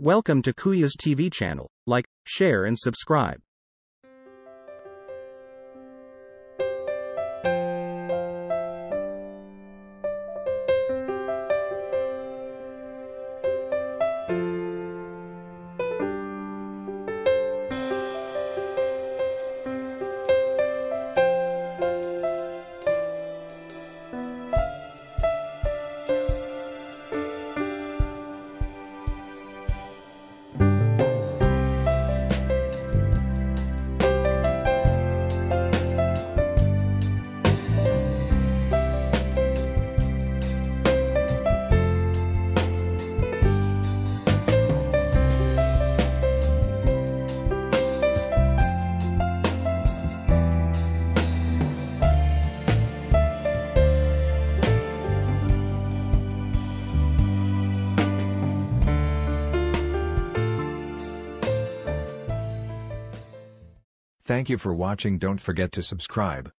Welcome to Kuya's TV channel. Like, share and subscribe. Thank you for watching don't forget to subscribe.